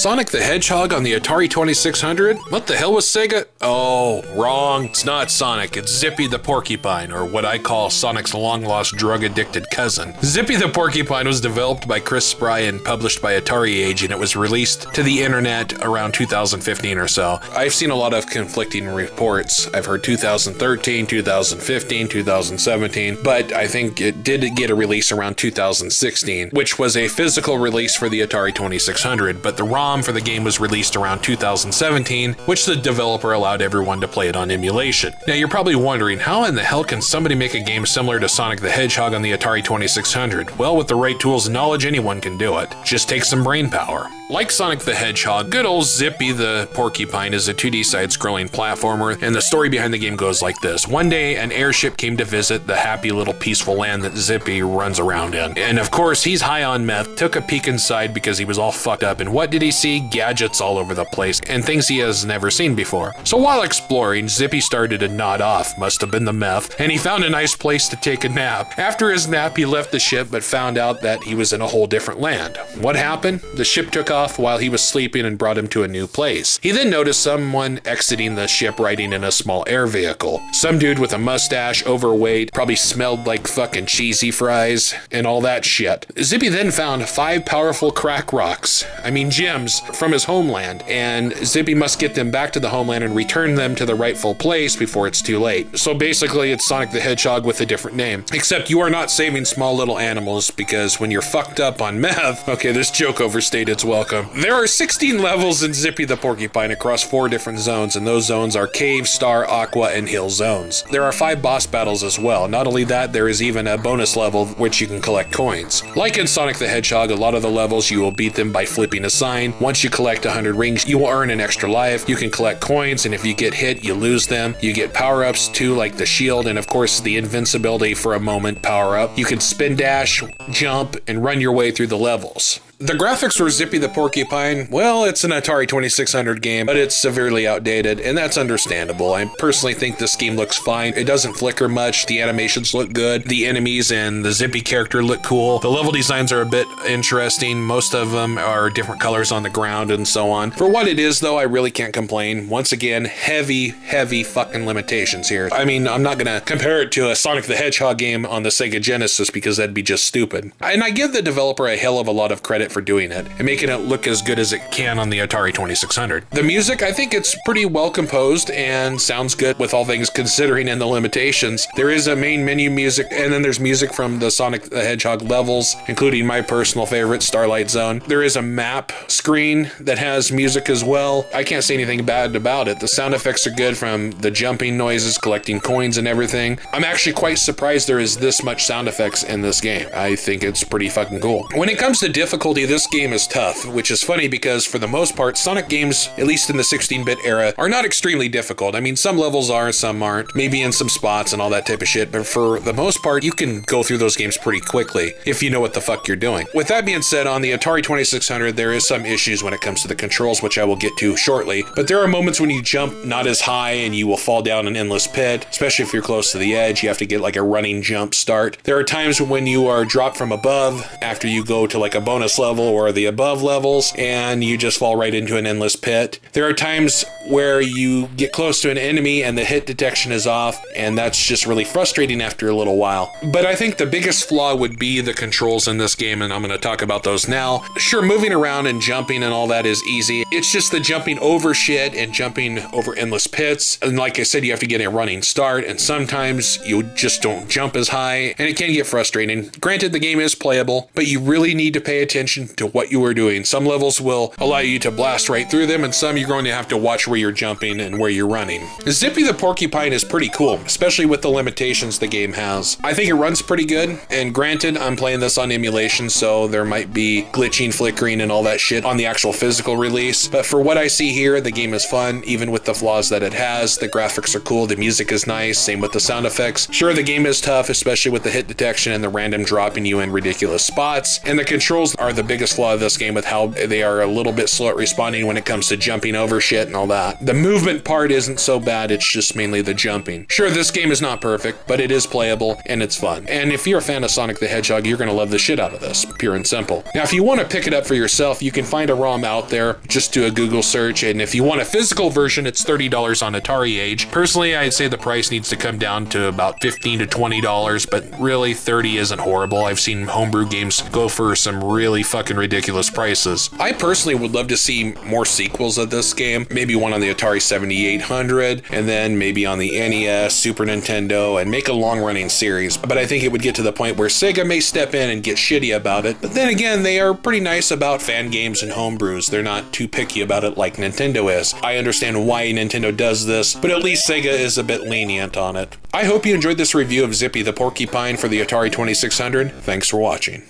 Sonic the Hedgehog on the Atari 2600? What the hell was Sega? Oh, wrong. It's not Sonic. It's Zippy the Porcupine, or what I call Sonic's long lost drug addicted cousin. Zippy the Porcupine was developed by Chris Spry and published by Atari Age, and it was released to the internet around 2015 or so. I've seen a lot of conflicting reports. I've heard 2013, 2015, 2017, but I think it did get a release around 2016, which was a physical release for the Atari 2600, but the ROM for the game was released around 2017, which the developer allowed everyone to play it on emulation. Now you're probably wondering, how in the hell can somebody make a game similar to Sonic the Hedgehog on the Atari 2600? Well, with the right tools and knowledge, anyone can do it. Just take some brain power. Like Sonic the Hedgehog, good old Zippy the Porcupine is a 2D side-scrolling platformer, and the story behind the game goes like this. One day, an airship came to visit the happy little peaceful land that Zippy runs around in. And of course, he's high on meth, took a peek inside because he was all fucked up, and what did he see? Gadgets all over the place, and things he has never seen before. So while exploring, Zippy started to nod off, must have been the meth, and he found a nice place to take a nap. After his nap, he left the ship, but found out that he was in a whole different land. What happened? The ship took off while he was sleeping and brought him to a new place. He then noticed someone exiting the ship riding in a small air vehicle. Some dude with a mustache, overweight, probably smelled like fucking cheesy fries, and all that shit. Zippy then found five powerful crack rocks, I mean gems, from his homeland, and Zippy must get them back to the homeland and return them to the rightful place before it's too late. So basically, it's Sonic the Hedgehog with a different name. Except you are not saving small little animals because when you're fucked up on meth, okay, this joke overstated its welcome. There are 16 levels in Zippy the Porcupine across four different zones, and those zones are Cave, Star, Aqua, and Hill zones. There are five boss battles as well. Not only that, there is even a bonus level which you can collect coins. Like in Sonic the Hedgehog, a lot of the levels you will beat them by flipping a sign. Once you collect 100 rings, you will earn an extra life. You can collect coins, and if you get hit, you lose them. You get power ups too, like the shield, and of course, the invincibility for a moment power up. You can spin dash, jump, and run your way through the levels. The graphics for Zippy the Porcupine, well, it's an Atari 2600 game, but it's severely outdated, and that's understandable. I personally think this game looks fine. It doesn't flicker much, the animations look good, the enemies and the Zippy character look cool. The level designs are a bit interesting. Most of them are different colors on the ground and so on. For what it is, though, I really can't complain. Once again, heavy, heavy fucking limitations here. I mean, I'm not gonna compare it to a Sonic the Hedgehog game on the Sega Genesis because that'd be just stupid. And I give the developer a hell of a lot of credit for doing it and making it look as good as it can on the Atari 2600. The music, I think it's pretty well composed and sounds good with all things considering and the limitations. There is a main menu music, and then there's music from the Sonic the Hedgehog levels, including my personal favorite, Starlight Zone. There is a map screen that has music as well. I can't say anything bad about it. The sound effects are good from the jumping noises, collecting coins, and everything. I'm actually quite surprised there is this much sound effects in this game. I think it's pretty fucking cool. When it comes to difficulty, this game is tough, which is funny because for the most part, Sonic games, at least in the 16-bit era, are not extremely difficult. I mean, some levels are, some aren't, maybe in some spots and all that type of shit, but for the most part, you can go through those games pretty quickly if you know what the fuck you're doing. With that being said, on the Atari 2600, there is some issues when it comes to the controls, which I will get to shortly, but there are moments when you jump not as high and you will fall down an endless pit, especially if you're close to the edge, you have to get like a running jump start. There are times when you are dropped from above after you go to like a bonus level or the above levels and you just fall right into an endless pit. There are times where you get close to an enemy and the hit detection is off and that's just really frustrating after a little while. But I think the biggest flaw would be the controls in this game and I'm going to talk about those now. Sure, moving around and jumping and all that is easy. It's just the jumping over shit and jumping over endless pits. And like I said, you have to get a running start and sometimes you just don't jump as high and it can get frustrating. Granted, the game is playable, but you really need to pay attention to what you are doing. Some levels will allow you to blast right through them and some you're going to have to watch where you're jumping and where you're running. Zippy the Porcupine is pretty cool, especially with the limitations the game has. I think it runs pretty good, and granted, I'm playing this on emulation, so there might be glitching, flickering, and all that shit on the actual physical release, but for what I see here, the game is fun, even with the flaws that it has. The graphics are cool, the music is nice, same with the sound effects. Sure, the game is tough, especially with the hit detection and the random dropping you in ridiculous spots, and the controls are the the biggest flaw of this game with how they are a little bit slow at responding when it comes to jumping over shit and all that. The movement part isn't so bad, it's just mainly the jumping. Sure, this game is not perfect, but it is playable and it's fun. And if you're a fan of Sonic the Hedgehog, you're gonna love the shit out of this, pure and simple. Now, if you want to pick it up for yourself, you can find a ROM out there. Just do a Google search, and if you want a physical version, it's $30 on Atari Age. Personally, I'd say the price needs to come down to about 15 to $20, but really 30 isn't horrible. I've seen homebrew games go for some really fucking ridiculous prices. I personally would love to see more sequels of this game, maybe one on the Atari 7800, and then maybe on the NES, Super Nintendo, and make a long running series. But I think it would get to the point where Sega may step in and get shitty about it. But then again, they are pretty nice about fan games and homebrews. They're not too picky about it like Nintendo is. I understand why Nintendo does this, but at least Sega is a bit lenient on it. I hope you enjoyed this review of Zippy the Porcupine for the Atari 2600. Thanks for watching.